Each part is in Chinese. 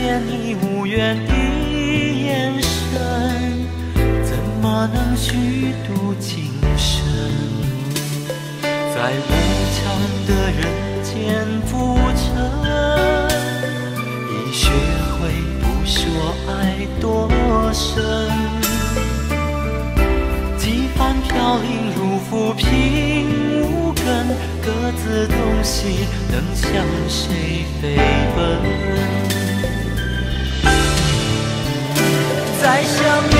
见你无怨的眼神，怎么能虚度今生？在无常的人间浮沉，已学会不说爱多深。几番飘零如浮萍无根，各自东西能向谁飞奔？shall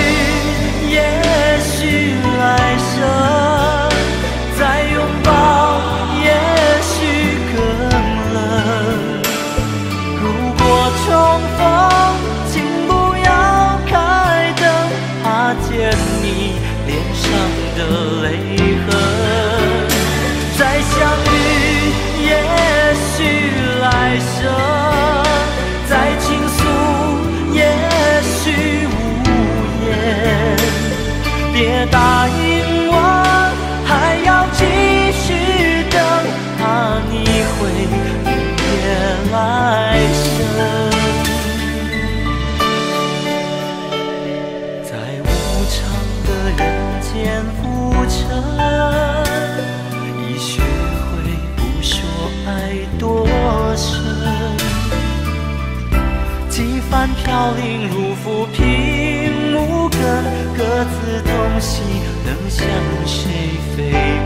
如浮萍，无歌各自东西，能向谁飞？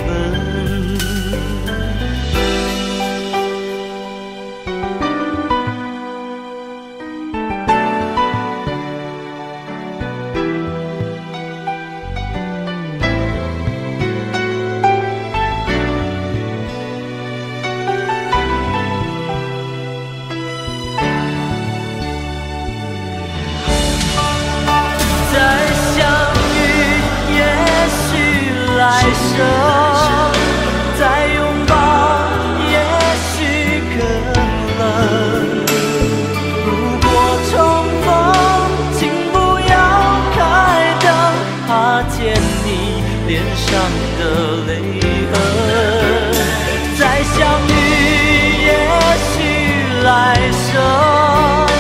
脸上的泪痕再相遇也许来生。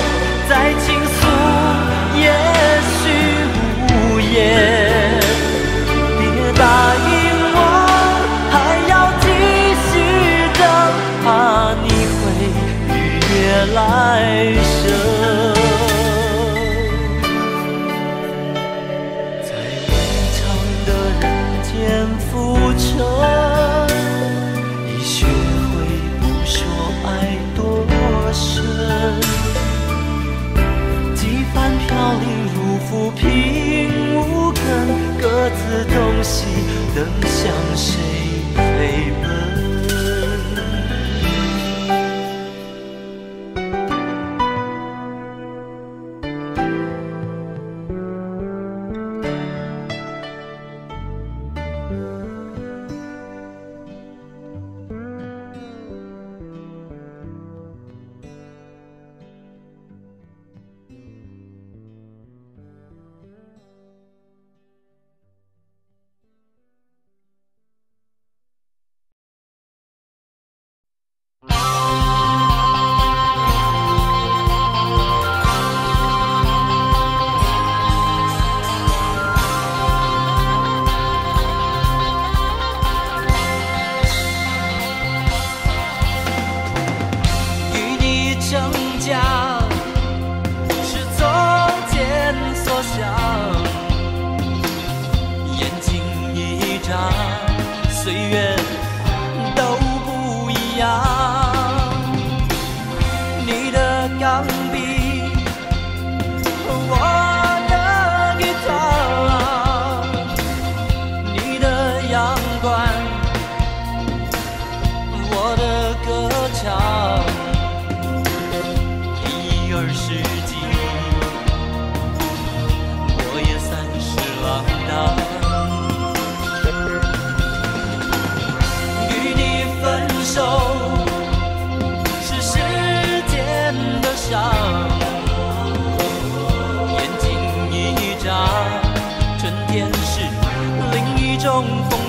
岁月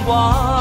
忘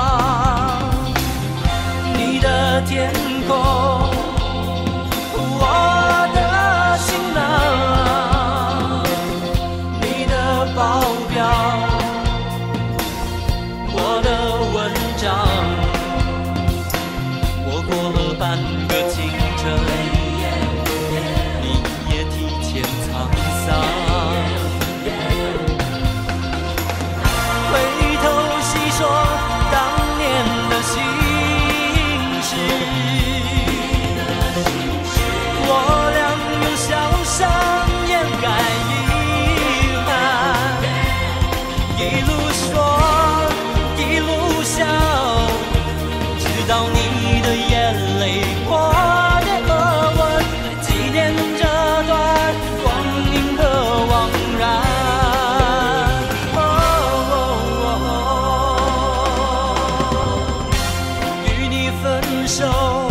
受，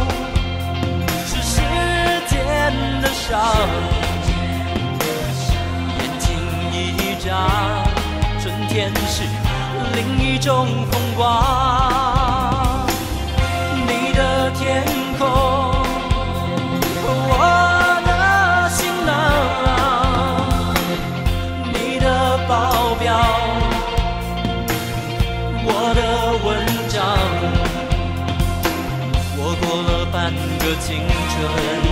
是时间的伤。眼睛一眨，春天是另一种风光。青春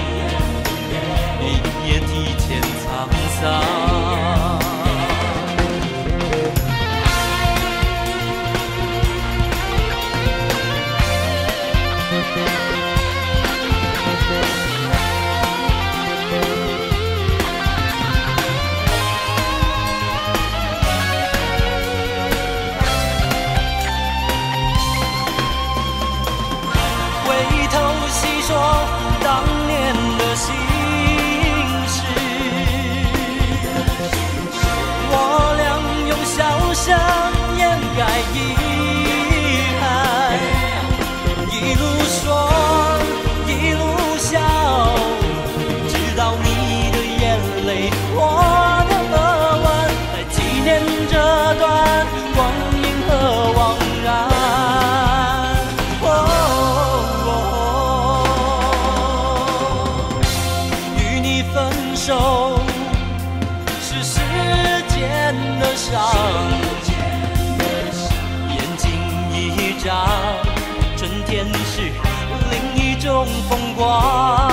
yeah. 风风光。